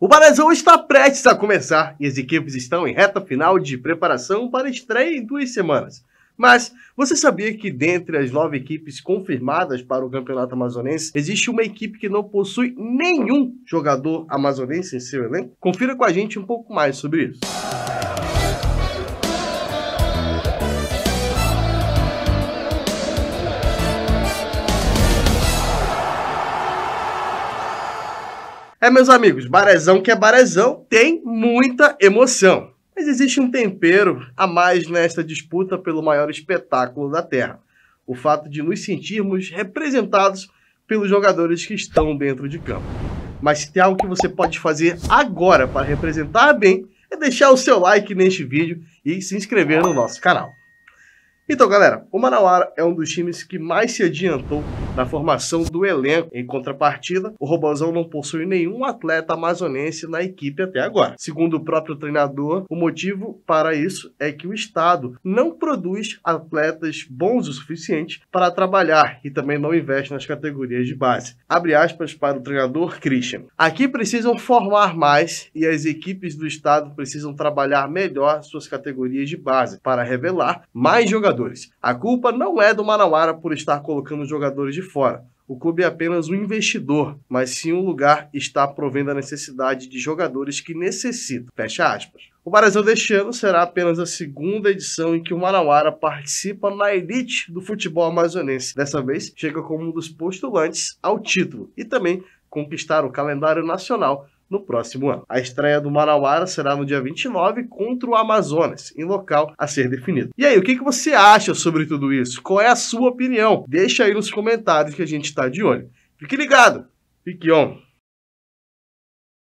O Barazão está prestes a começar e as equipes estão em reta final de preparação para a estreia em duas semanas. Mas você sabia que dentre as nove equipes confirmadas para o Campeonato Amazonense, existe uma equipe que não possui nenhum jogador amazonense em seu elenco? Confira com a gente um pouco mais sobre isso. É, meus amigos, Barezão que é Barezão tem muita emoção. Mas existe um tempero a mais nesta disputa pelo maior espetáculo da Terra. O fato de nos sentirmos representados pelos jogadores que estão dentro de campo. Mas tem algo que você pode fazer agora para representar bem é deixar o seu like neste vídeo e se inscrever no nosso canal. Então, galera, o Manauara é um dos times que mais se adiantou na formação do elenco. Em contrapartida, o Robozão não possui nenhum atleta amazonense na equipe até agora. Segundo o próprio treinador, o motivo para isso é que o Estado não produz atletas bons o suficiente para trabalhar e também não investe nas categorias de base. Abre aspas para o treinador Christian. Aqui precisam formar mais e as equipes do Estado precisam trabalhar melhor suas categorias de base para revelar mais jogadores. A culpa não é do Manauara por estar colocando jogadores de fora. O clube é apenas um investidor, mas sim um lugar está provendo a necessidade de jogadores que necessitam. Fecha aspas. O Brasil deste ano será apenas a segunda edição em que o Manauara participa na elite do futebol amazonense. Dessa vez, chega como um dos postulantes ao título e também conquistar o calendário nacional no próximo ano. A estreia do Manauara será no dia 29 contra o Amazonas, em local a ser definido. E aí, o que, que você acha sobre tudo isso? Qual é a sua opinião? Deixa aí nos comentários que a gente está de olho. Fique ligado, fique on!